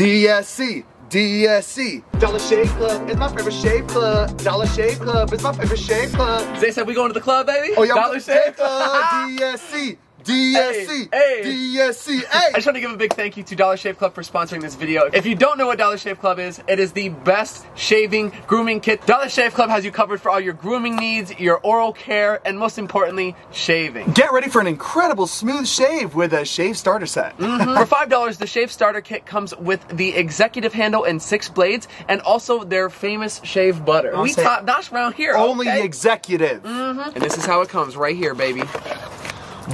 DSC. DSC. Dollar Shave Club is my favorite shave club. Dollar Shave Club is my favorite shave club. They said we going to the club, baby. Oh, yeah. Dollar Shave Club. DSC. DSC. Hey, hey. DSC. I just want to give a big thank you to Dollar Shave Club for sponsoring this video. If you don't know what Dollar Shave Club is, it is the best shaving grooming kit. Dollar Shave Club has you covered for all your grooming needs, your oral care, and most importantly, shaving. Get ready for an incredible smooth shave with a shave starter set. Mm-hmm. For $5, the Shave Starter Kit comes with the executive handle and six blades, and also their famous shave butter. I'll we top notch around here. Only okay? the executive. Mm-hmm. And this is how it comes right here, baby.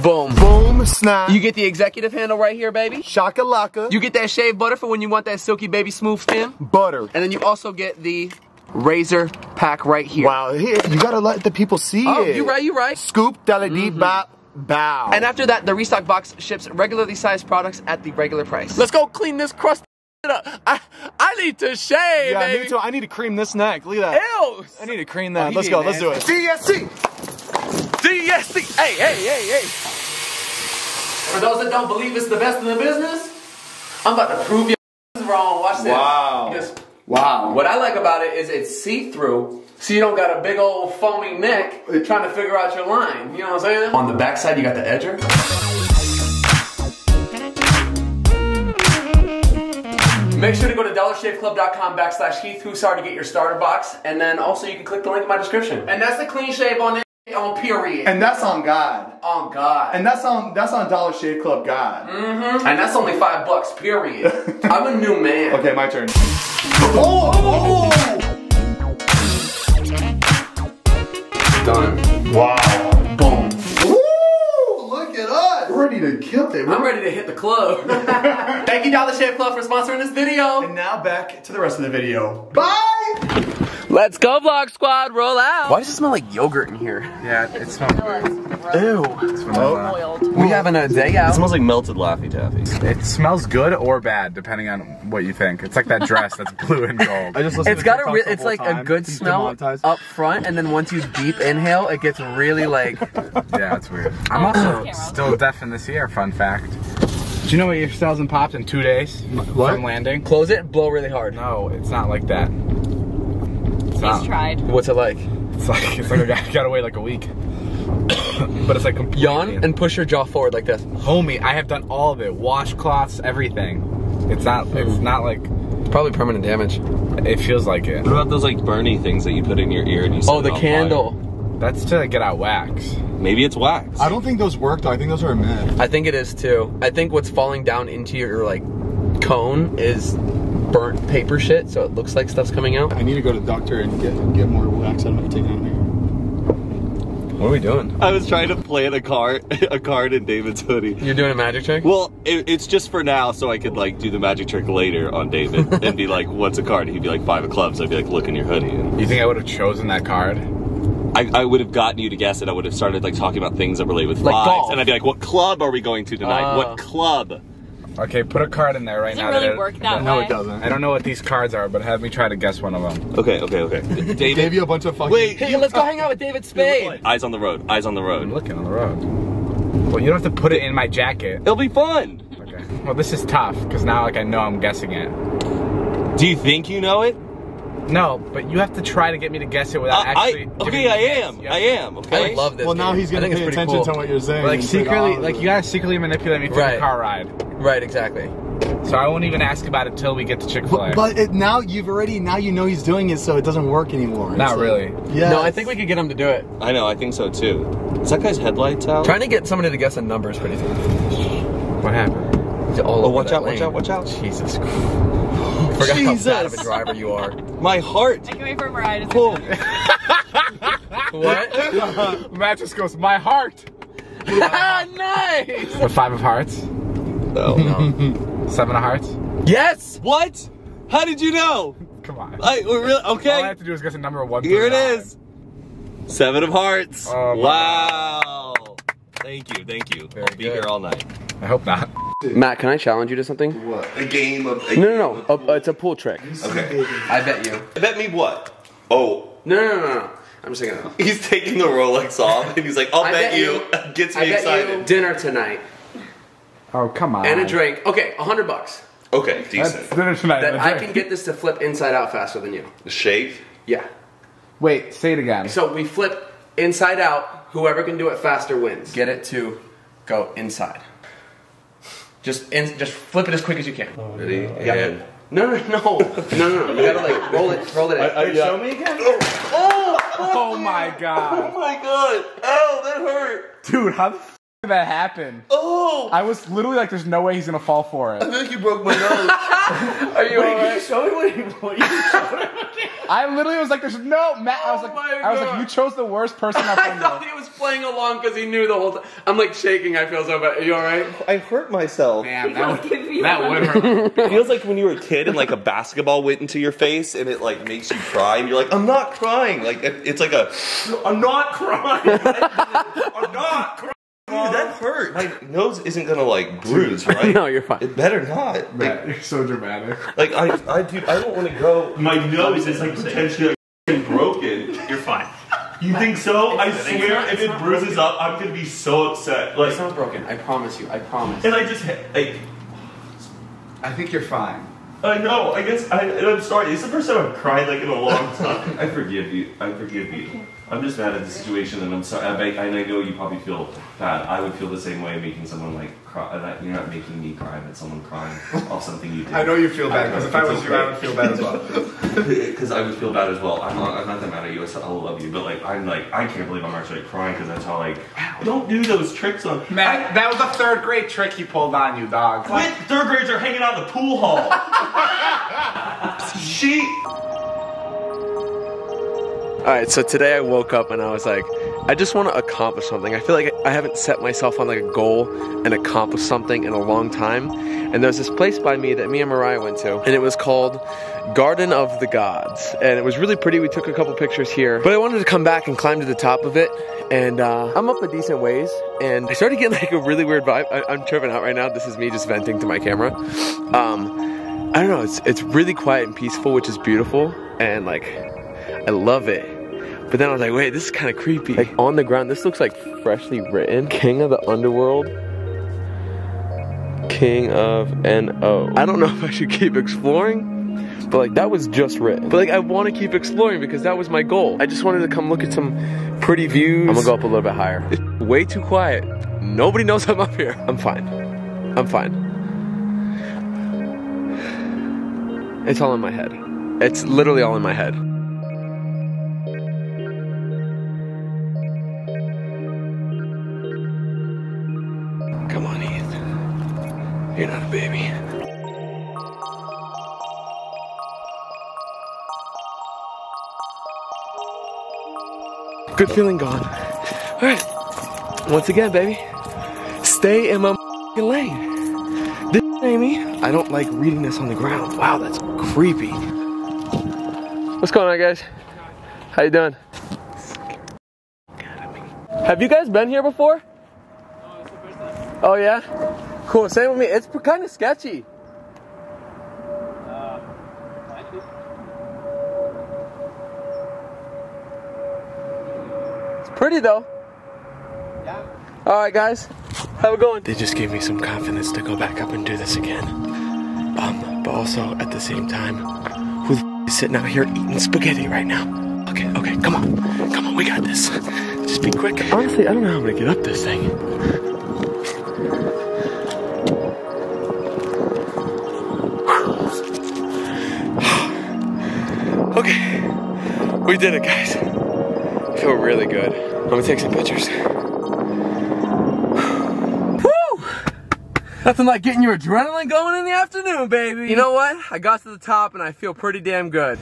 Boom. Boom, snap. You get the executive handle right here, baby. Shaka laka. You get that shave butter for when you want that silky baby smooth skin. butter. And then you also get the razor pack right here. Wow, you gotta let the people see Oh, it. you right, you right. Scoop, dally dee, mm-hmm. bop, bow. And after that, the restock box ships regularly sized products at the regular price. Let's go clean this crust up. I, I need to shave, yeah, baby. me too. I need to cream this neck. Look at that. Ew. I need to cream that. Oh, let's go. Let's do it. nasty. DSC. DSC. Hey, hey, hey, hey. For those that don't believe it's the best in the business, I'm about to prove you wrong. Watch this. Wow. Because Wow. What I like about it is it's see-through, so you don't got a big old foamy neck trying to figure out your line. You know what I'm saying? On the backside, you got the edger. Make sure to go to dollarshaveclub.com backslash Heath Hussar to get your starter box, and then also you can click the link in my description. And that's the clean shave on it, on period. And that's on God. on God. And that's on that's on Dollar Shave Club God. Mm-hmm. And that's only five bucks, period. I'm a new man. Okay, my turn. Oh, oh, Done. Wow. Boom. Woo! Look at us. We're ready to kill it. I'm ready to hit the club. Thank you, Dollar Shave Club, for sponsoring this video. And now back to the rest of the video. Bye. Let's go, Vlog Squad. Roll out. Why does it smell like yogurt in here? Yeah, it smells weird. Ew. Oh. We having a day out. It smells like melted Laffy Taffy. It smells good or bad, depending on what you think. It's like that dress that's blue and gold. I just It's got a. Re- it's like a good smell up front, and then once you deep inhale, it gets really like. Yeah, it's weird. I'm also still deaf in this year, fun fact. Do you know what your cells and popped in two days what? from landing? Close it, blow really hard. No, it's not like that. It's. He's tried. What's it like? It's like it's like I got- gotta wait like a week. but it's like completely Yawn and push your jaw forward like this. homie. I have done all of it. Washcloths, everything. It's not. It's hmm. not like Probably permanent damage. it feels like it. What about those like Bernie things that you put in your ear and you Oh, the it on candle. That's to get out wax. Maybe it's wax. I don't think those work though. I think those are a myth. I think it is too. I think what's falling down into your like cone is burnt paper shit, so it looks like stuff's coming out. I need to go to the doctor and get get more wax out of my taking out here. What are we doing? I was trying to plant a card, a card in David's hoodie. You're doing a magic trick? Well, it, it's just for now, so I could like do the magic trick later on David and be like, "What's a card?" He'd be like, five of clubs." I'd be like, "Look in your hoodie." And You think I would have chosen that card? I, I would have gotten you to guess it. I would have started like talking about things that relate with Like fives, golf. and I'd be like, "What club are we going to tonight? Ah. what club?" Okay, put a card in there right Does it now. really that work that No, way? it doesn't. I don't know what these cards are, but have me try to guess one of them. Okay, okay, okay. David, Gave you a bunch of fucking. wait. Hey, let's go hang out with David Spade. Eyes on the road. Eyes on the I'm road. looking on the road. Well, you don't have to put it in my jacket. It'll be fun. Okay. Well, this is tough because now, like, I know I'm guessing it. Do you think you know it? No, but you have to try to get me to guess it without I, actually. I okay, me I a guess. am. I am. Okay. I love this. Well, now he's I gonna pay attention cool. to what you're saying. Like instead of secretly, all like you gotta secretly manipulate me through Right. the car ride. Right, exactly. So I won't even ask about it till we get to Chick Fil A. But, but it, now you've already now you know he's doing it, so it doesn't work anymore. Not It's really. Like, yeah. No, I think we could get him to do it. I know. I think so too. Is that guy's headlights out? Trying to get somebody to guess a number is pretty tough. what happened? All Oh, watch that out! Watch out! Watch out! Jesus Christ. Forgot how bad of a driver you are. My heart. I can wait for Mariah to Pull. What? Matt just goes, my heart. nice! The five of hearts, Oh. seven of hearts. Yes! what? How did you know? Come on. I we're really All I have to do is guess a number of one. Here through it nine. is. Seven of hearts. Oh, my wow. Thank you. Thank you. Very I'll be good. here all night. I hope not. Matt, can I challenge you to something? What? A game of. No, no, no. Uh, it's a pool trick. Okay. I bet you. Bet me what? Oh. No, no, no, no. no. I'm just saying. He's taking the Rolex off and he's like, I'll I bet, bet you. you- Gets me I bet excited. you dinner tonight Oh come on. and a drink. Okay, a hundred bucks. Okay, That's decent. dinner tonight. That I can get this to flip inside out faster than you. The shave. Yeah. Wait, say it again. So we flip inside out. Whoever can do it faster wins. Get it to go inside. Just in, just flip it as quick as you can. Oh, Ready? And No, no, no, no, no, no. You gotta like roll it, roll it. in. show me again. Oh Oh, oh my oh, god. Oh my god! Ow, that hurt. Dude, how the f did that happen? Oh, I was literally like, there's no way he's gonna fall for I it. feel like you broke my nose. Are you alright? Show me what you, what you I literally was like, there's no Matt. I was oh like, Oh my I was like, you chose the worst person I've I ever thought he was playing along because he knew the whole time. I'm like shaking. I feel so bad. Are you alright? I hurt myself. Man, that would, that would hurt. It feels like when you were a kid and like a basketball went into your face and it like makes you cry and you're like, I'm not crying. Like it- it's like a, I'm not crying. I'm not crying. Dude, that hurt. My nose isn't gonna like bruise, right? No, you're fine. It better not. Matt, you're so dramatic. Like I, I, dude, I don't want to go. My nose is like potentially like, broken. You're fine. You think so? I swear, if it bruises up, I'm gonna be so upset. Like, It's not broken. I promise you. I promise. and I just like, I think you're fine. I know. I guess I. I'm sorry. It's the first time I've cried like in a long time. I forgive you. I forgive you. I'm just mad at the situation, and I'm sorry. I, and I know you probably feel bad. I would feel the same way making someone like cry. Uh, and You're not making me cry, but someone crying off something you did. I know you feel bad because if I was you, I would feel bad as well. Because I would feel bad as well. I'm not, I'm not that mad at you. I still I love you, but like I'm like I can't believe I'm actually crying because that's how like don't do those tricks on Matt, that was a third grade trick he pulled on you, dog. Quit! Third graders are hanging out in the pool hall. she. All right, so today I woke up and I was like, I just want to accomplish something. I feel like I haven't set myself on like a goal and accomplished something in a long time. And there's this place by me that me and Mariah went to, and it was called Garden of the Gods. And it was really pretty. We took a couple pictures here, but I wanted to come back and climb to the top of it. And uh, I'm up a decent ways, and I started getting like a really weird vibe. I, I'm tripping out right now. This is me just venting to my camera. Um, I don't know. It's it's really quiet and peaceful, which is beautiful, and like I love it. But then I was like, wait, this is kind of creepy. Like on the ground, this looks like freshly written. King of the Underworld. King of N-O. I don't know if I should keep exploring, but like that was just written. But like I want to keep exploring because that was my goal. I just wanted to come look at some pretty views. I'm gonna go up a little bit higher. It's way too quiet. Nobody knows I'm up here. I'm fine. I'm fine. It's all in my head. It's literally all in my head. You're not a baby. Good feeling gone. All right. Once again, baby. Stay in my lane. This Amy. I don't like reading this on the ground. Wow, that's creepy. What's going on, guys? How you doing? Have you guys been here before? Oh yeah? Cool, same with me. It's kind of sketchy. It's pretty though. Yeah. Alright guys, how we going? They just gave me some confidence to go back up and do this again. Um, but also at the same time, who the f- is sitting out here eating spaghetti right now? Okay, okay, come on. Come on, we got this. Just be quick. Honestly, I don't know how I'm gonna get up this thing. Okay, we did it, guys. I feel really good. I'm gonna take some pictures. Woo! Nothing like getting your adrenaline going in the afternoon, baby. You know what? I got to the top and I feel pretty damn good.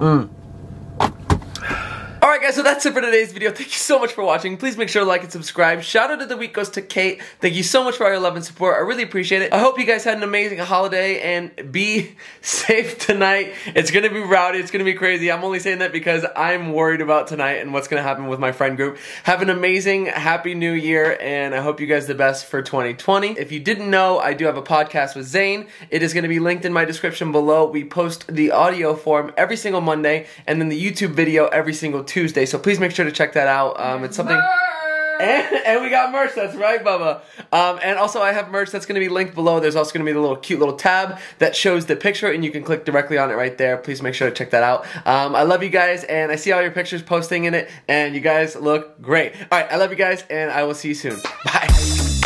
Mm. Alright guys, so that's it for today's video. Thank you so much for watching. Please make sure to like and subscribe. Shout out to the week goes to Kate. Thank you so much for all your love and support. I really appreciate it. I hope you guys had an amazing holiday and be safe tonight. It's gonna be rowdy, it's gonna be crazy. I'm only saying that because I'm worried about tonight and what's gonna happen with my friend group. Have an amazing, happy new year, and I hope you guys the best for 2020. If you didn't know, I do have a podcast with Zane. It is gonna be linked in my description below. We post the audio form every single Monday and then the YouTube video every single Tuesday. So please make sure to check that out. Um, it's something. And, and we got merch, that's right, Bubba. Um, and also, I have merch that's going to be linked below. There's also going to be the little cute little tab that shows the picture, and you can click directly on it right there. Please make sure to check that out. Um, I love you guys, and I see all your pictures posting in it, and you guys look great. All right, I love you guys, and I will see you soon. Bye.